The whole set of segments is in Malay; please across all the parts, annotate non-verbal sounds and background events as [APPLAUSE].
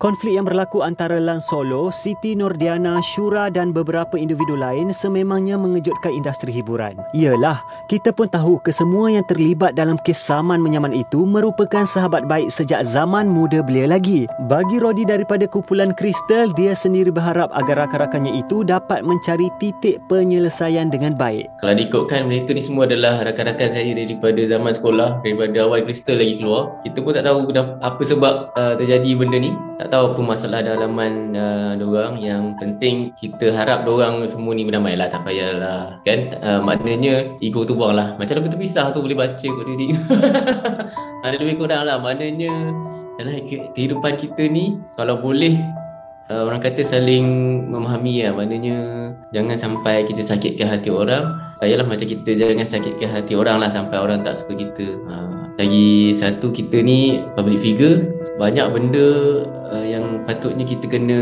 Konflik yang berlaku antara Lan Solo, Siti Nordiana, Shura dan beberapa individu lain sememangnya mengejutkan industri hiburan. Iyalah, kita pun tahu kesemua yang terlibat dalam kes saman menyaman itu merupakan sahabat baik sejak zaman muda belia lagi. Bagi Rodi daripada kumpulan Kristal, dia sendiri berharap agar rakan-rakannya itu dapat mencari titik penyelesaian dengan baik. Kalau diikutkan mereka ni semua adalah rakan-rakan saya daripada zaman sekolah, daripada awal Kristal lagi keluar. Kita pun tak tahu apa sebab uh, terjadi benda ni. Tak tahu apa masalah dalaman uh, diorang yang penting kita harap diorang semua ni berdamai lah tak payahlah kan? Uh, maknanya ego tu buang lah. Macam lagu terpisah tu boleh baca kat diri [LAUGHS] ada lebih kurang lah. Maknanya dalam kehidupan kita ni kalau boleh uh, orang kata saling memahami lah. Maknanya jangan sampai kita sakitkan hati orang. Yalah macam kita jangan sakitkan hati orang lah sampai orang tak suka kita. Uh, lagi satu kita ni public figure banyak benda uh, yang patutnya kita kena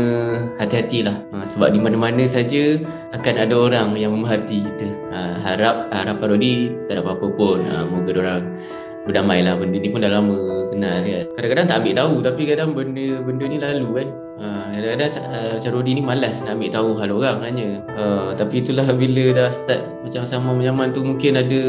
hati-hatilah. Uh, sebab di mana-mana saja akan ada orang yang memerhati kita. Uh, harap harapan Rodi tak ada apa-apa pun. Uh, moga orang berdamai lah benda ni pun dah lama kenal kan? Kadang-kadang tak ambil tahu tapi kadang benda benda ni lalu kan? Uh, kadang-kadang uh, macam Rodi ni malas nak ambil tahu hal orang sebenarnya uh, tapi itulah bila dah start macam sama menyaman tu mungkin ada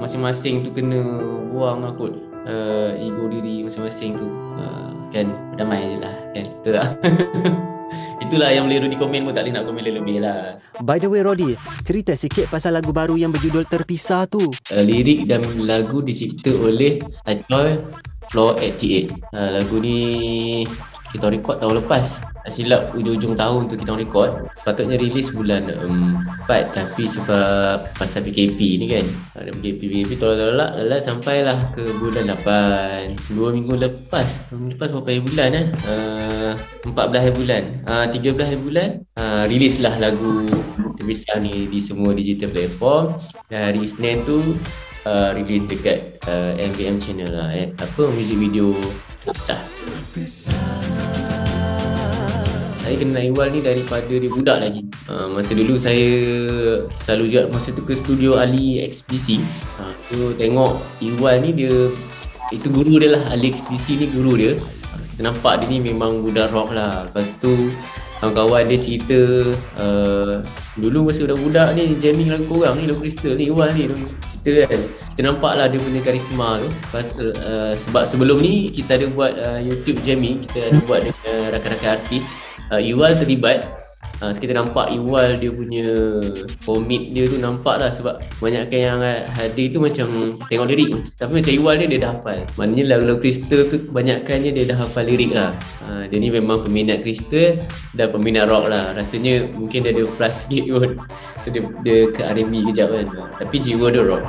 masing-masing tu kena buang lah kot uh, ego diri masing-masing tu. Uh, kan? Berdamai je lah kan? Betul tak? [LAUGHS] Itulah yang boleh Rodi komen pun tak boleh nak komen lebih lah. By the way Rodi, cerita sikit pasal lagu baru yang berjudul Terpisah tu. Uh, Lirik dan lagu dicipta oleh Acoy Floor 88 uh, Lagu ni kita record tahun lepas silap ujung-ujung tahun tu kita record. Sepatutnya rilis bulan um, 4 tapi sebab pasal PKP ni kan. Ada PKP PKP tolak-tolak lalu sampailah ke bulan 8 2 minggu lepas 2 minggu lepas berapa hari bulan eh? Uh, 14 hari bulan. Uh, 13 hari bulan uh, rilis lah lagu terpisah ni di semua digital platform. Dan hari Isnin tu uh, rilis dekat uh, MVM channel lah eh. apa music video terpisah saya kenal Iwal ni daripada dia budak lagi. Uh, masa dulu saya selalu juga masa tu ke studio Ali Expedisi uh, so tengok Iwal ni dia itu guru dia lah. Ali Expedisi ni guru dia. Uh, kita nampak dia ni memang budak rock lah. Lepas tu kawan-kawan dia cerita uh, dulu masa budak-budak ni jamming lagu korang ni lagu Crystal ni Iwal ni cerita kan. Kita nampak lah dia punya karisma tu. Sebab, uh, sebab sebelum ni kita ada buat uh, YouTube jamming. Kita ada buat dengan rakan-rakan artis uh, Iwal terlibat. Uh, kita nampak Iwal dia punya komit dia tu nampak lah sebab banyakkan yang hadir tu macam tengok lirik. Tapi macam Iwal dia dia dah hafal. Maknanya lagu-lagu Crystal tu kebanyakannya dia dah hafal lirik lah. Uh, dia ni memang peminat Crystal dan peminat rock lah. Rasanya mungkin dia ada plus sikit pun. So dia, dia ke R&B kejap kan. Tapi jiwa dia rock